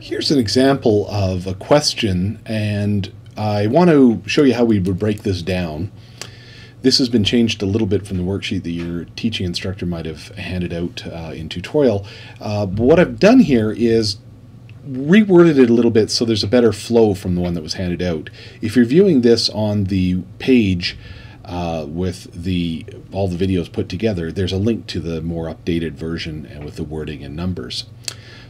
Here's an example of a question, and I want to show you how we would break this down. This has been changed a little bit from the worksheet that your teaching instructor might have handed out uh, in tutorial. Uh, what I've done here is reworded it a little bit so there's a better flow from the one that was handed out. If you're viewing this on the page uh, with the all the videos put together, there's a link to the more updated version and with the wording and numbers.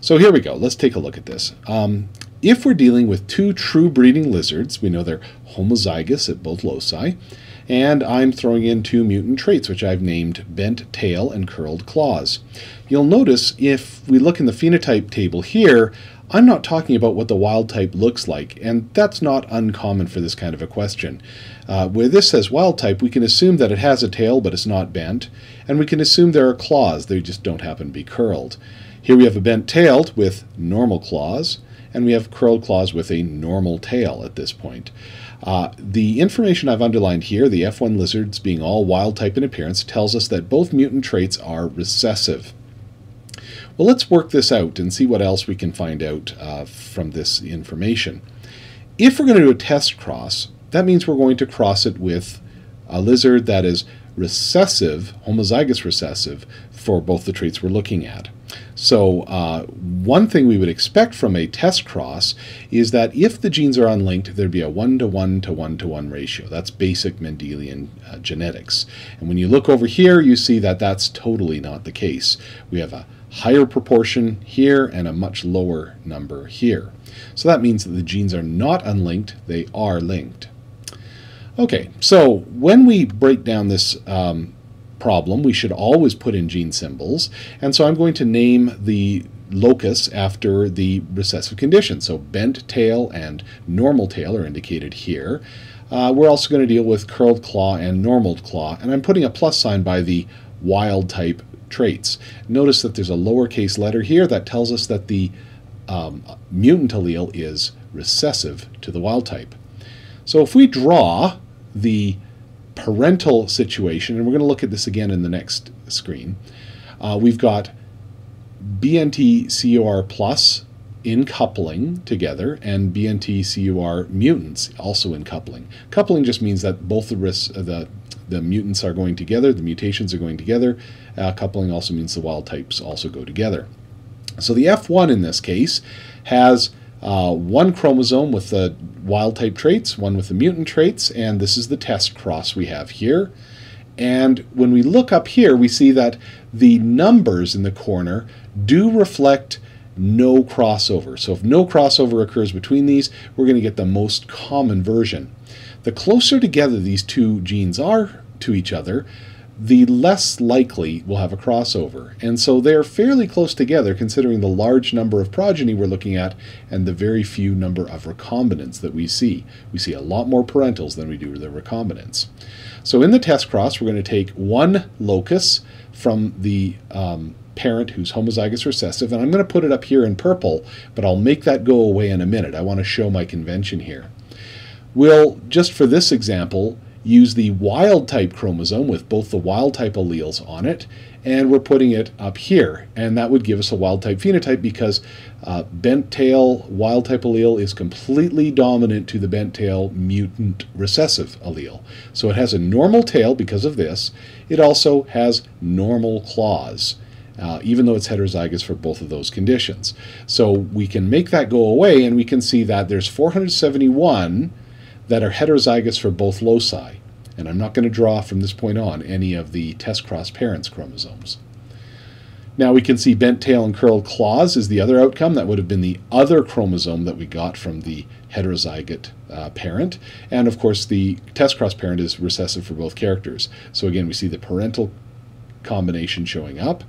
So here we go. Let's take a look at this. Um, if we're dealing with two true breeding lizards, we know they're homozygous at both loci, and I'm throwing in two mutant traits, which I've named bent tail and curled claws. You'll notice if we look in the phenotype table here, I'm not talking about what the wild type looks like, and that's not uncommon for this kind of a question. Uh, where this says wild type, we can assume that it has a tail but it's not bent, and we can assume there are claws, they just don't happen to be curled. Here we have a bent tailed with normal claws, and we have curled claws with a normal tail at this point. Uh, the information I've underlined here, the F1 lizards being all wild type in appearance, tells us that both mutant traits are recessive. Well, let's work this out and see what else we can find out uh, from this information. If we're going to do a test cross, that means we're going to cross it with a lizard that is recessive, homozygous recessive, for both the traits we're looking at. So uh, one thing we would expect from a test cross is that if the genes are unlinked, there'd be a 1 to 1 to 1 to 1 ratio. That's basic Mendelian uh, genetics. And when you look over here, you see that that's totally not the case. We have a higher proportion here and a much lower number here. So that means that the genes are not unlinked, they are linked. Okay, so when we break down this um, problem, we should always put in gene symbols. And so I'm going to name the locus after the recessive condition. So bent tail and normal tail are indicated here. Uh, we're also going to deal with curled claw and normal claw, and I'm putting a plus sign by the wild type traits. Notice that there's a lowercase letter here that tells us that the um, mutant allele is recessive to the wild type. So if we draw the parental situation, and we're going to look at this again in the next screen, uh, we've got BNT-CUR plus in coupling together and BNT-CUR mutants also in coupling. Coupling just means that both the risks, uh, the the mutants are going together, the mutations are going together. Uh, coupling also means the wild types also go together. So the F1 in this case has uh, one chromosome with the wild type traits, one with the mutant traits, and this is the test cross we have here. And when we look up here, we see that the numbers in the corner do reflect no crossover. So if no crossover occurs between these, we're going to get the most common version. The closer together these two genes are to each other, the less likely we'll have a crossover. And so they're fairly close together considering the large number of progeny we're looking at and the very few number of recombinants that we see. We see a lot more parentals than we do the recombinants. So in the test cross, we're going to take one locus from the um, parent who's homozygous recessive, and I'm going to put it up here in purple, but I'll make that go away in a minute. I want to show my convention here. We'll, just for this example, use the wild type chromosome with both the wild type alleles on it, and we're putting it up here. And that would give us a wild type phenotype because uh, bent tail wild type allele is completely dominant to the bent tail mutant recessive allele. So it has a normal tail because of this. It also has normal claws. Uh, even though it's heterozygous for both of those conditions. So we can make that go away and we can see that there's 471 that are heterozygous for both loci. And I'm not going to draw from this point on any of the test cross parents chromosomes. Now we can see bent tail and curled claws is the other outcome. That would have been the other chromosome that we got from the heterozygote uh, parent. And of course the test cross parent is recessive for both characters. So again, we see the parental combination showing up.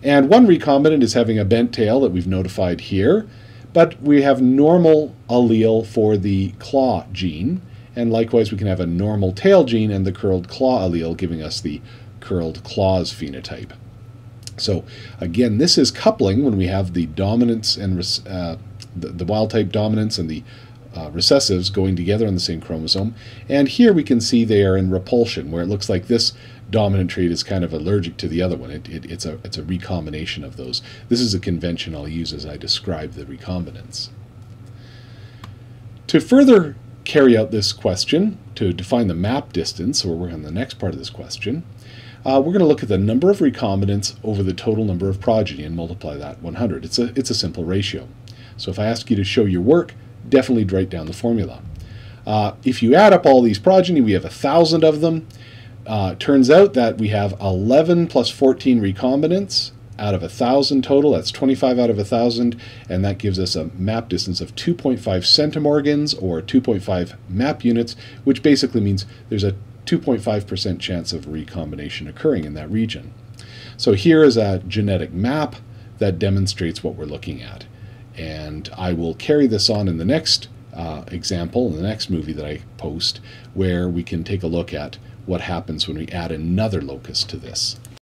And one recombinant is having a bent tail that we've notified here. But we have normal allele for the claw gene, and likewise we can have a normal tail gene and the curled claw allele giving us the curled claws phenotype. So again, this is coupling when we have the dominance and uh, the, the, wild type dominance and the uh, recessives going together on the same chromosome. And here we can see they are in repulsion, where it looks like this dominant trait is kind of allergic to the other one. It, it, it's, a, it's a recombination of those. This is a convention I'll use as I describe the recombinants. To further carry out this question, to define the map distance, so we're working on the next part of this question, uh, we're going to look at the number of recombinants over the total number of progeny and multiply that 100. It's a, it's a simple ratio. So if I ask you to show your work, definitely write down the formula. Uh, if you add up all these progeny, we have a thousand of them. Uh, turns out that we have 11 plus 14 recombinants out of a thousand total. That's 25 out of a thousand, and that gives us a map distance of 2.5 centimorgans or 2.5 map units, which basically means there's a 2.5% chance of recombination occurring in that region. So here is a genetic map that demonstrates what we're looking at. And I will carry this on in the next uh, example, in the next movie that I post, where we can take a look at what happens when we add another locus to this.